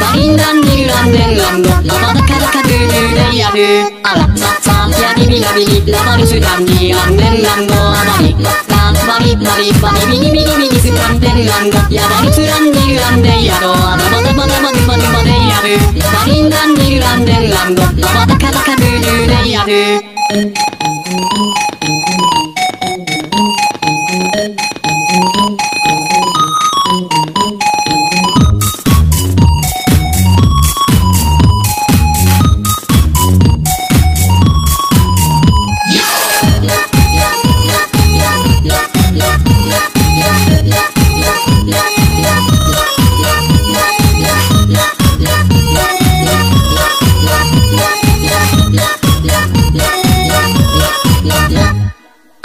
バリンダンにいるランドラバダカラカドゥドゥリアブアラザサンヤビビラビリラバルスタンディアンデンランドアマリラッサンバリバリバリビニビニビニスタンデンランドヤバルスランディルアンデイヤドアダバダバダバダバダバデイヤブラバリンランディルアンデンランドラバダカラカドルドゥデイアブ